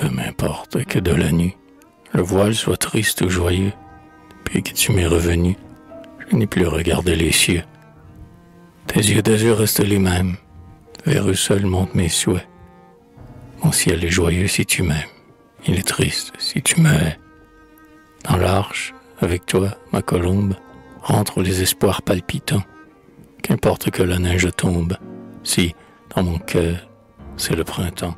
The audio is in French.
peu m'importe que de la nuit, le voile soit triste ou joyeux, puis que tu m'es revenu, je n'ai plus regardé les cieux. Tes yeux d'azur restent les mêmes, vers eux seuls montent mes souhaits. Mon ciel est joyeux si tu m'aimes, il est triste si tu me hais. Dans l'arche, avec toi, ma colombe, rentrent les espoirs palpitants. Qu'importe que la neige tombe, si, dans mon cœur, c'est le printemps.